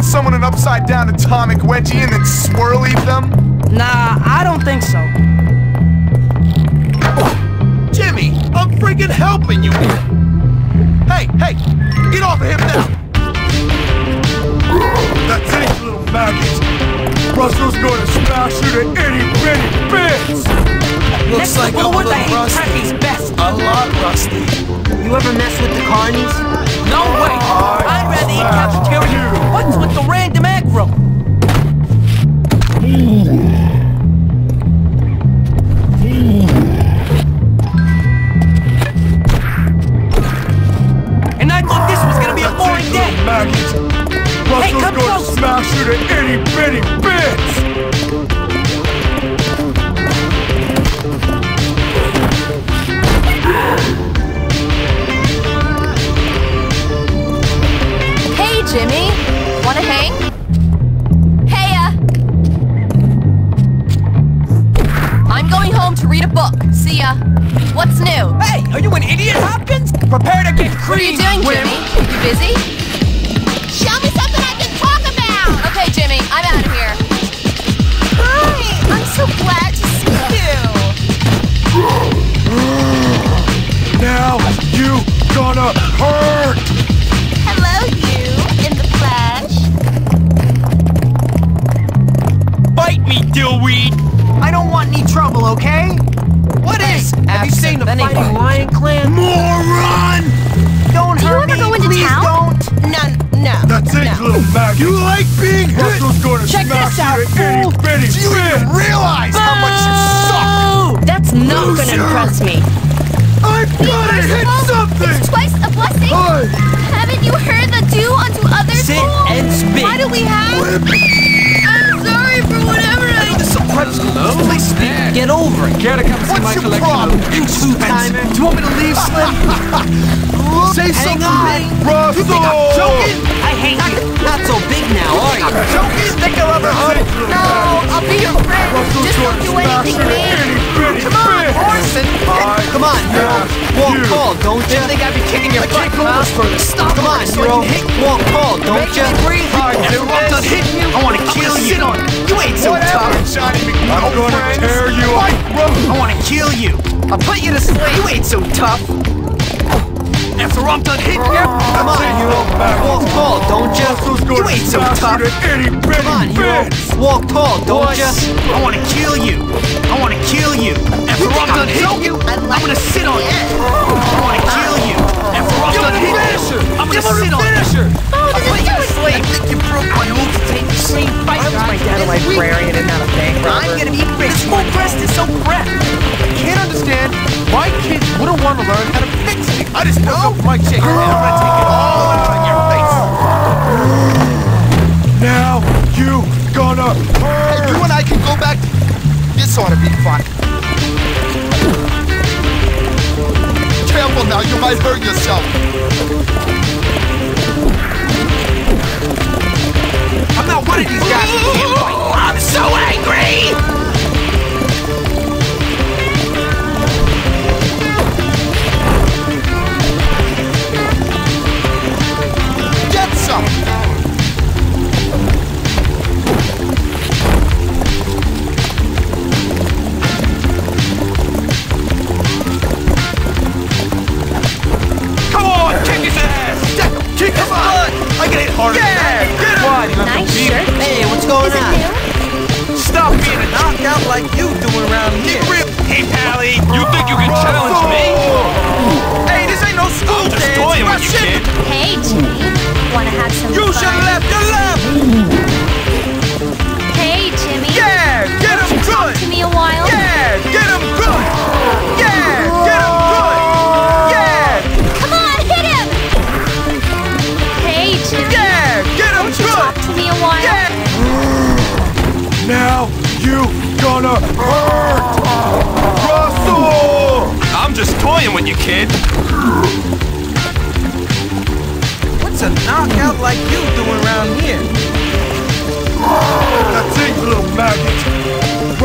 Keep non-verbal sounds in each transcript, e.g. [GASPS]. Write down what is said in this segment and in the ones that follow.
giving someone an upside down atomic wedgie and then swirly them? Nah, I don't think so. Jimmy, I'm freaking helping you. Hey, hey, get off of him now. See ya. Uh, what's new? Hey, are you an idiot, Hopkins? Prepare to get creamed, What are you creamed, doing, Wim. Jimmy? You busy? Show me something I can talk about! Okay, Jimmy, I'm out of here. Hi, I'm so glad to see you. [GASPS] Now you gonna hurt. Hello, you, in the flesh. Bite me, dillweed! I don't want any trouble, okay? What is? Have you seen Lion Clan? Moron! Don't Do you ever me, go into please town? don't! No, no. That's it, little maggot. You like being hit? Russell's gonna Check smash this out, you fool. bitty Do you even bits. realize how much you suck? That's not Loser. gonna impress me. I've gotta hit something. It's twice a blessing. Hey, Haven't you heard the do unto others? Sit rule? and spit. Why do we have? I This is a prep school. This place speak. Get over it. Care to come see What's my your collection problem, of you two-timer? Do you want me to leave, Slim? [LAUGHS] Say Hang something. on. Russell! You think I'm joking? I hate you. Not so big now, are you? Joking? Think I'll ever hurt? No, I'll be your friend. Russell's Just don't do smash anything don't you? think I'd be kicking your butt, huh? Stop Come on, Nero. Walk tall, don't you? Breathe hard, And if I'm done hitting you, I want to kill you. Sit on you. You ain't so Whatever, tough. Johnny I'm gonna McNo tear you Fight, bro. I want to kill you. I'll put you to sleep. You ain't so tough. After I'm done hitting you, Come on, Nero. Walk tall, don't you? You ain't so tough. you to itty Come on, bitty Walk tall, don't you? I want to kill you. I want to kill you. After I'm done hitting you, I'm gonna sit on you. I want oh, to kill you. After I'm done hitting you, I'm gonna sit on you. Oh, I'll this put is you. I think you broke my take same fight. Why was my dad a librarian and not a bank I'm gonna be rich. This whole crest is so crap. I can't understand why kids wouldn't want to learn how to fix things. I just broke up my chick and I'm gonna take it all out on your face. Now you gonna Hey, you and I can go back. This ought to be fun. Careful now, you might hurt yourself. I'm not one of these guys who can't fight. I'm so angry. Get some. Come on, kick his ass. Kick his butt. I can hit harder than that. Get him. Why? Nice shirt. Hey, what's going Is on? new? Stop being a knockout like you doing around here. Hey, Pally, you think you can challenge me? Hey, this ain't no school Just dance. toying My with you, shit- kid. Hey, Jimmy. Wanna have some You fun? should have left your left.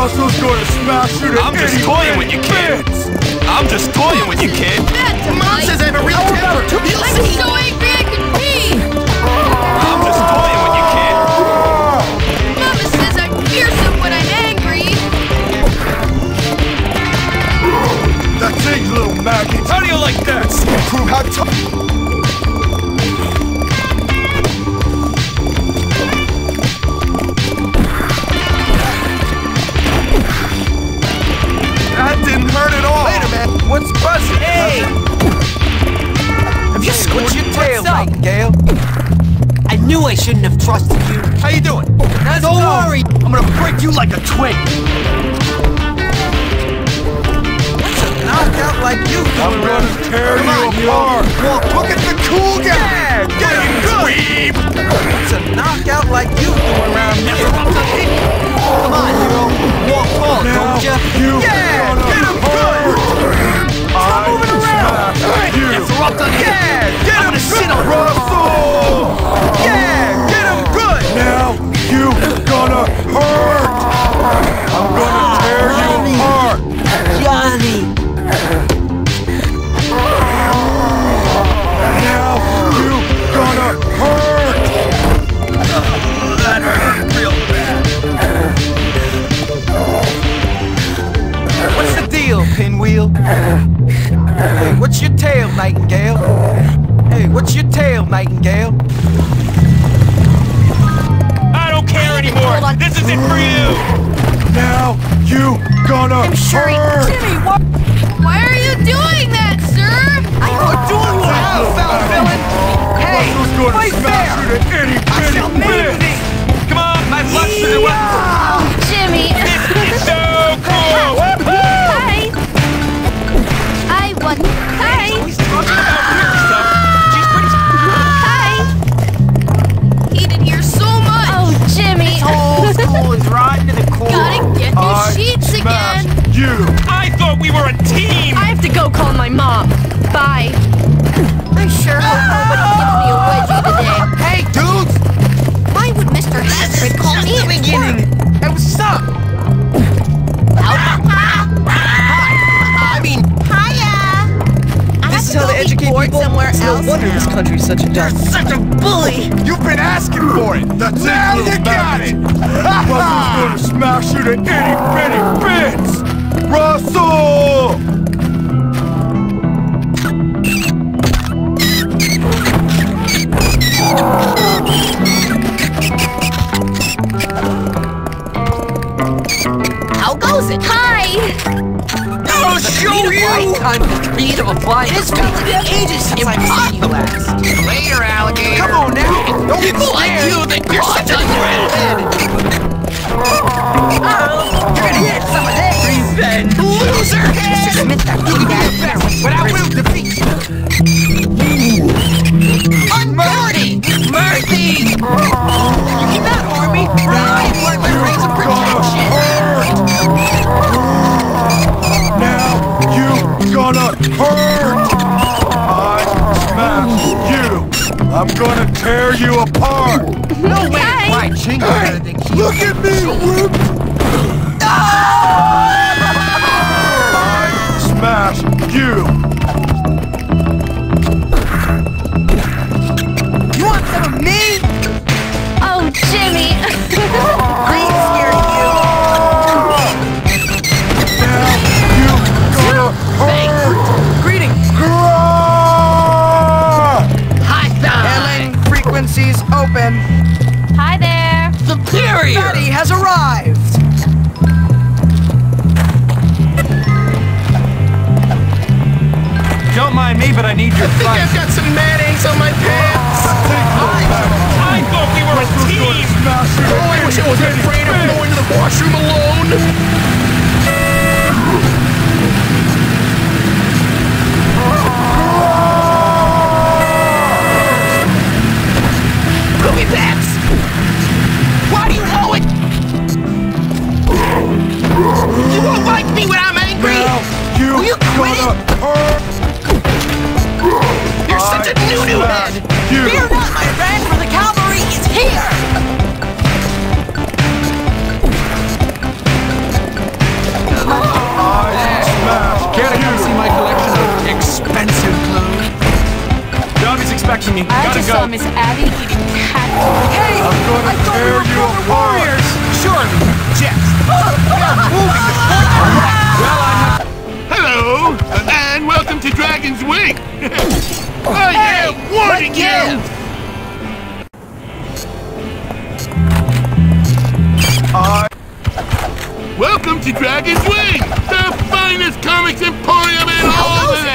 Maggot. Russell's gonna smash you to I'm just itty toying with you, kid. I'm just toying with you, kid. Mom says I have a real temper. I'm so What's buzzing? Hey! Have you squished your tail, Nightingale? I knew I shouldn't have trusted you. How you doing? Don't worry. I'm gonna break you like a twig. What's a knockout like you I'm gonna tear Come you apart! Well, look at the cool guy. Yeah, get him good. What's a knockout like you doing gonna hurt! I'm gonna tear you apart! Johnny. Now you gonna hurt! That hurt real bad. What's the deal, Pinwheel? Hey, what's your tail, Nightingale? Hey, what's your tail, Nightingale? I don't care anymore. This isn't for you. Now you gonna hurt! Jimmy, what? Why are you doing that, sir? You're doing what? You foul villain! Hey, gonna fight smash fair! you to itty I shall bitty make bits! thee! Come on, my lunch is you! I thought we were a team. I have to go call my mom. Bye. I sure [LAUGHS] hope nobody gives me a wedgie today. Hey, dudes! Why would Mr. Hattrick call me a beginning. Hey, what's up? I mean, Hiya. this is how they educate people? somewhere It's no else wonder this now. country's such a dump. Such a bully. You've been asking for it. That's it, now little you got maggot. it. Russell's gonna [LAUGHS] smash you to itty bitty bits! Russell! How goes it? Hi. I'll show you! Time to beat of a blind. It's been ages since I've seen you last. Later, alligator. Come on now! Don't People like you think you're such a redhead! Oh. Oh. You're gonna Loser! Submit that to the best without will defeat! Unmercy! Mercy! You cannot harm me! I am one of my rings of protection! Now you gonna hurt! I smash you! I'm gonna tear you apart! No way! Hi. My chingo better than you! Look at me! I you! You want some of me? Oh, Jimmy. [LAUGHS] I your fight. got some mayonnaise on my pants! I thought we were a team. Smash you to Oh, I wish I wasn't afraid of going to the washroom alone! Me. I Gotta just go. saw Miss Abby eating cat. Hey! I'm gonna I tear you brother apart. warriors! Surely, jest. We are moving the. Well, I have Hello, and welcome to Dragon's Wing! [LAUGHS] I am warning you! Welcome to Dragon's Wing, the finest comics emporium in all the land!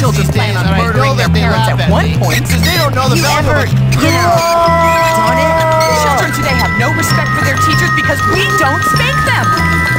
Realize all children plan on murdering their parents at one point. Since they don't know the You value ever, of you know, darn it. Children today have no respect for their teachers because we don't spank them.